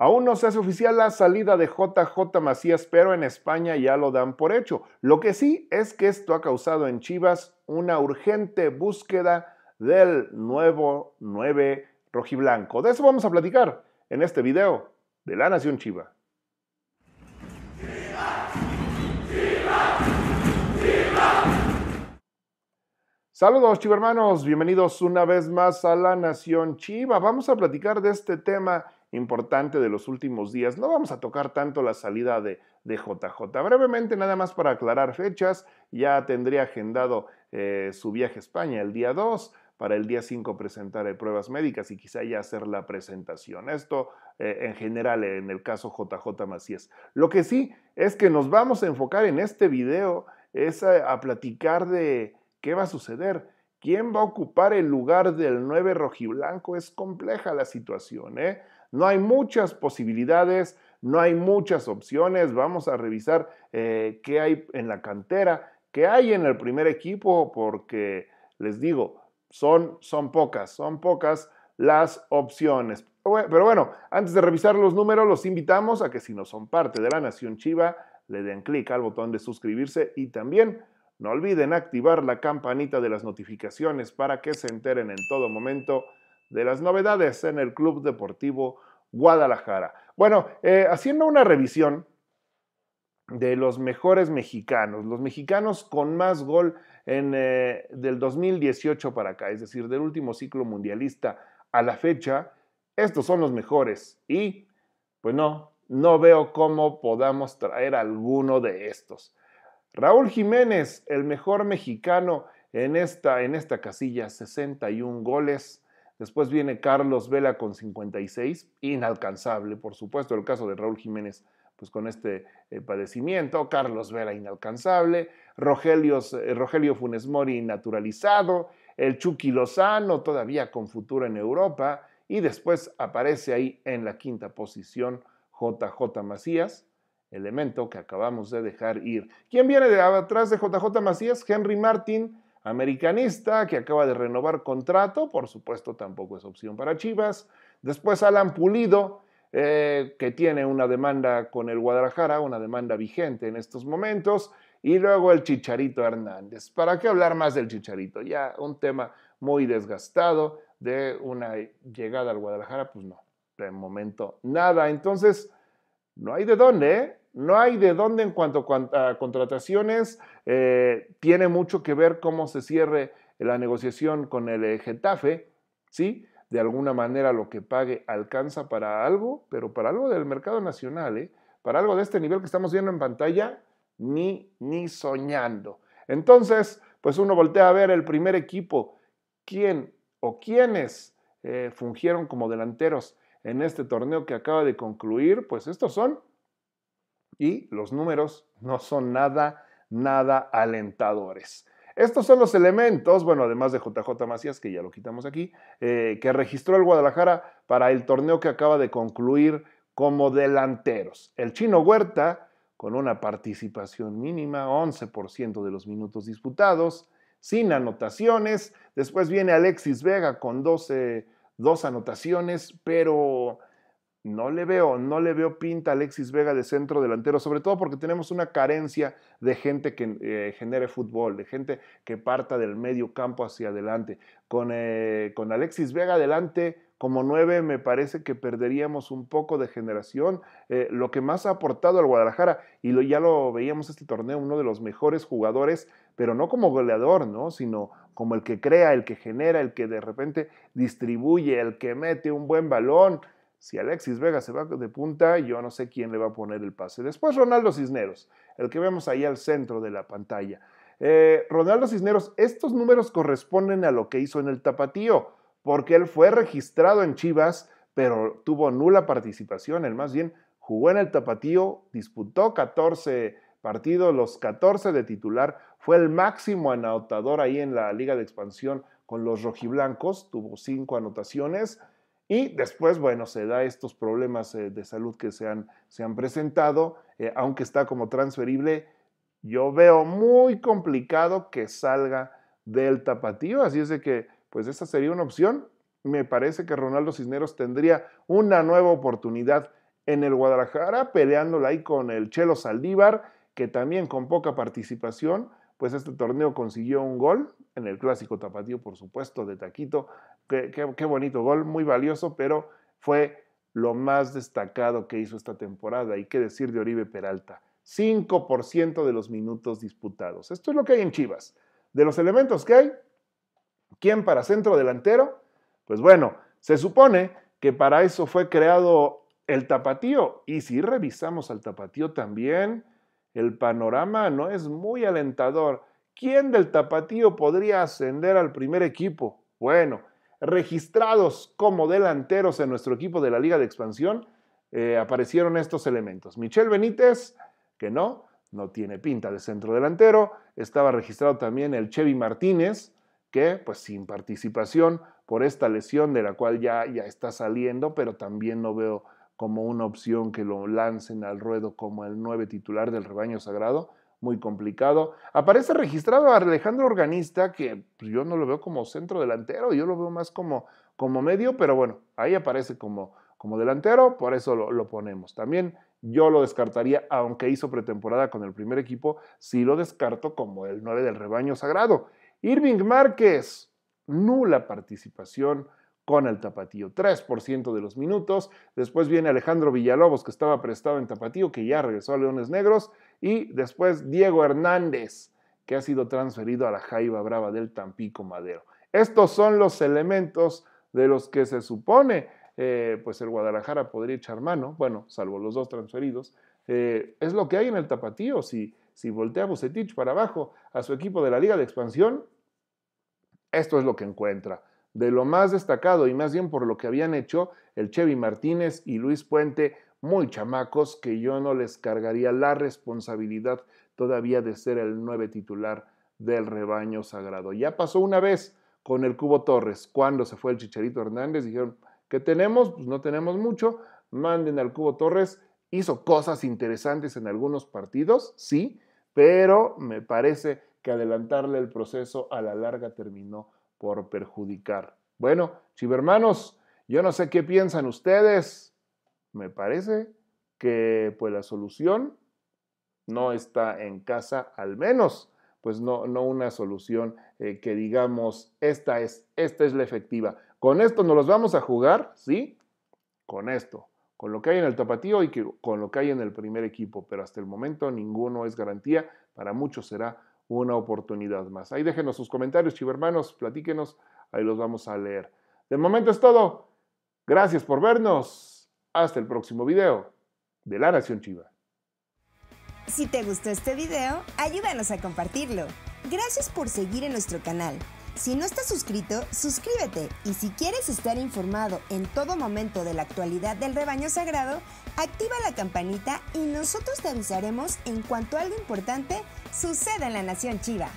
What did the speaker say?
Aún no se hace oficial la salida de JJ Macías, pero en España ya lo dan por hecho. Lo que sí es que esto ha causado en Chivas una urgente búsqueda del nuevo 9 rojiblanco. De eso vamos a platicar en este video de La Nación Chiva. Saludos chivermanos, bienvenidos una vez más a La Nación Chiva. Vamos a platicar de este tema importante de los últimos días. No vamos a tocar tanto la salida de, de JJ. Brevemente, nada más para aclarar fechas, ya tendría agendado eh, su viaje a España el día 2 para el día 5 presentar eh, pruebas médicas y quizá ya hacer la presentación. Esto eh, en general en el caso JJ Macías. Lo que sí es que nos vamos a enfocar en este video es a, platicar de qué va a suceder. ¿Quién va a ocupar el lugar del 9 rojiblanco? Es compleja la situación, ¿eh? No hay muchas posibilidades, no hay muchas opciones. Vamos a revisar eh, qué hay en la cantera, qué hay en el primer equipo, porque les digo, son, son pocas, son pocas las opciones. Pero bueno, antes de revisar los números, los invitamos a que si no son parte de la Nación Chiva, le den clic al botón de suscribirse y también no olviden activar la campanita de las notificaciones para que se enteren en todo momento de las novedades en el Club Deportivo Guadalajara. Bueno, eh, haciendo una revisión de los mejores mexicanos, los mexicanos con más gol en, eh, del 2018 para acá, es decir, del último ciclo mundialista a la fecha, estos son los mejores y pues no, no veo cómo podamos traer alguno de estos. Raúl Jiménez, el mejor mexicano en esta, en esta casilla, 61 goles. Después viene Carlos Vela con 56, inalcanzable, por supuesto, el caso de Raúl Jiménez, pues con este eh, padecimiento. Carlos Vela, inalcanzable. Rogelio, eh, Rogelio Funes Mori, naturalizado. El Chucky Lozano, todavía con futuro en Europa. Y después aparece ahí en la quinta posición JJ Macías, elemento que acabamos de dejar ir. ¿Quién viene de atrás de JJ Macías? Henry Martin americanista que acaba de renovar contrato, por supuesto tampoco es opción para Chivas. Después Alan Pulido, eh, que tiene una demanda con el Guadalajara, una demanda vigente en estos momentos. Y luego el Chicharito Hernández. ¿Para qué hablar más del Chicharito? Ya un tema muy desgastado de una llegada al Guadalajara, pues no, de momento nada. Entonces, no hay de dónde, ¿eh? No hay de dónde en cuanto a contrataciones. Eh, tiene mucho que ver cómo se cierre la negociación con el eh, Getafe, ¿sí? De alguna manera lo que pague alcanza para algo, pero para algo del mercado nacional, ¿eh? Para algo de este nivel que estamos viendo en pantalla, ni, ni soñando. Entonces, pues uno voltea a ver el primer equipo, quién o quiénes eh, fungieron como delanteros en este torneo que acaba de concluir, pues estos son y los números no son nada, nada alentadores. Estos son los elementos, bueno, además de JJ Macías, que ya lo quitamos aquí, eh, que registró el Guadalajara para el torneo que acaba de concluir como delanteros. El chino Huerta, con una participación mínima, 11% de los minutos disputados, sin anotaciones. Después viene Alexis Vega con 12, dos anotaciones, pero no le veo, no le veo pinta a Alexis Vega de centro delantero, sobre todo porque tenemos una carencia de gente que eh, genere fútbol, de gente que parta del medio campo hacia adelante. Con, eh, con Alexis Vega adelante como nueve me parece que perderíamos un poco de generación. Eh, lo que más ha aportado al Guadalajara, y lo, ya lo veíamos este torneo, uno de los mejores jugadores, pero no como goleador, ¿no? sino como el que crea, el que genera, el que de repente distribuye, el que mete un buen balón. Si Alexis Vega se va de punta, yo no sé quién le va a poner el pase. Después Ronaldo Cisneros, el que vemos ahí al centro de la pantalla. Eh, Ronaldo Cisneros, estos números corresponden a lo que hizo en el tapatío, porque él fue registrado en Chivas, pero tuvo nula participación. Él más bien jugó en el tapatío, disputó 14 partidos, los 14 de titular, fue el máximo anotador ahí en la Liga de Expansión con los rojiblancos, tuvo cinco anotaciones y después, bueno, se da estos problemas eh, de salud que se han, se han presentado, eh, aunque está como transferible, yo veo muy complicado que salga del tapatío, así es de que, pues esta sería una opción. Me parece que Ronaldo Cisneros tendría una nueva oportunidad en el Guadalajara, peleándola ahí con el Chelo Saldívar, que también con poca participación, pues este torneo consiguió un gol en el clásico tapatío, por supuesto, de Taquito. Qué, qué bonito gol, muy valioso, pero fue lo más destacado que hizo esta temporada. Y qué decir de Oribe Peralta. 5% de los minutos disputados. Esto es lo que hay en Chivas. De los elementos que hay, ¿quién para centro delantero? Pues bueno, se supone que para eso fue creado el tapatío. Y si revisamos al tapatío también, el panorama no es muy alentador. ¿Quién del tapatío podría ascender al primer equipo? Bueno, registrados como delanteros en nuestro equipo de la Liga de Expansión, eh, aparecieron estos elementos. Michel Benítez, que no, no tiene pinta de centro delantero. Estaba registrado también el Chevy Martínez, que pues sin participación por esta lesión de la cual ya, ya está saliendo, pero también no veo como una opción que lo lancen al ruedo como el nueve titular del rebaño sagrado, muy complicado. Aparece registrado a Alejandro Organista, que pues, yo no lo veo como centro delantero, yo lo veo más como, como medio, pero bueno, ahí aparece como, como delantero, por eso lo, lo ponemos. También yo lo descartaría, aunque hizo pretemporada con el primer equipo, sí lo descarto como el 9 del rebaño sagrado. Irving Márquez, nula participación con el Tapatío, 3% de los minutos. Después viene Alejandro Villalobos, que estaba prestado en Tapatío, que ya regresó a Leones Negros. Y después Diego Hernández, que ha sido transferido a la Jaiba Brava del Tampico Madero. Estos son los elementos de los que se supone eh, pues el Guadalajara podría echar mano, bueno, salvo los dos transferidos, eh, es lo que hay en el tapatío. Si, si voltea Bucetich para abajo a su equipo de la Liga de Expansión, esto es lo que encuentra. De lo más destacado y más bien por lo que habían hecho el Chevy Martínez y Luis Puente, muy chamacos, que yo no les cargaría la responsabilidad todavía de ser el nueve titular del rebaño sagrado. Ya pasó una vez con el Cubo Torres, cuando se fue el Chicharito Hernández, dijeron, ¿Qué tenemos? Pues no tenemos mucho. Manden al Cubo Torres. Hizo cosas interesantes en algunos partidos, sí, pero me parece que adelantarle el proceso a la larga terminó por perjudicar. Bueno, chivermanos, yo no sé qué piensan ustedes. Me parece que pues la solución no está en casa, al menos, pues no, no una solución eh, que digamos, esta es, esta es la efectiva. Con esto nos los vamos a jugar, ¿sí? Con esto, con lo que hay en el tapatío y con lo que hay en el primer equipo, pero hasta el momento ninguno es garantía, para muchos será una oportunidad más. Ahí déjenos sus comentarios, chivermanos, platíquenos, ahí los vamos a leer. De momento es todo. Gracias por vernos. Hasta el próximo video de La Nación Chiva. Si te gustó este video, ayúdanos a compartirlo. Gracias por seguir en nuestro canal. Si no estás suscrito, suscríbete y si quieres estar informado en todo momento de la actualidad del rebaño sagrado, activa la campanita y nosotros te avisaremos en cuanto algo importante suceda en la Nación Chiva.